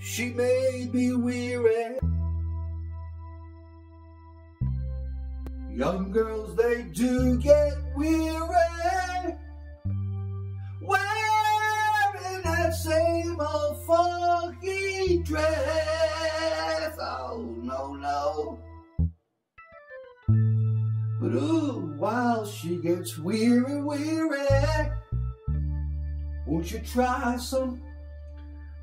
she may be weary. Young girls, they do get weary. Wearing that same old funky dress. Oh, no, no. But ooh, while she gets weary, weary, won't you try some,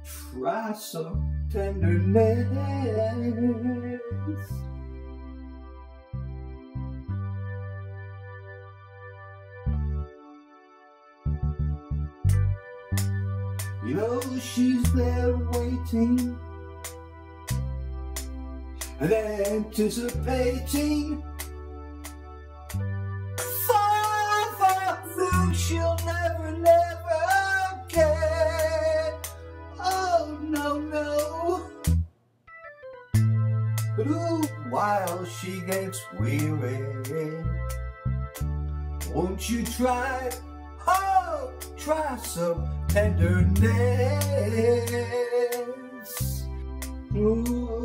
try some tenderness? You know she's there waiting and anticipating While she gets weary, won't you try, oh, try some tenderness? Ooh.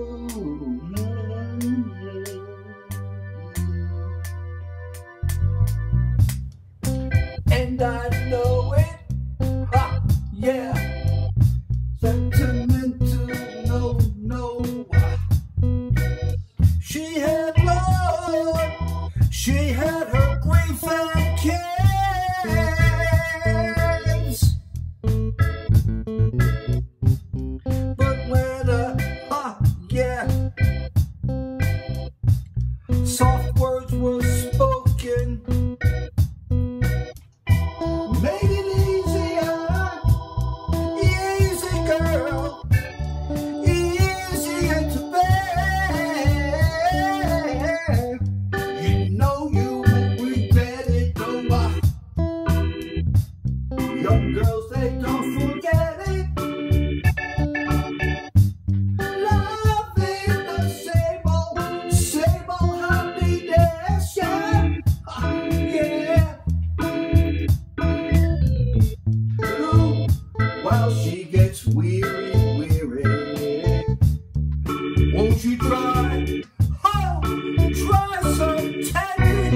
and I know it. Ha, yeah. She had love, she had her grief and cares. But when, uh, ha, yeah, soft words were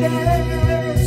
yeah.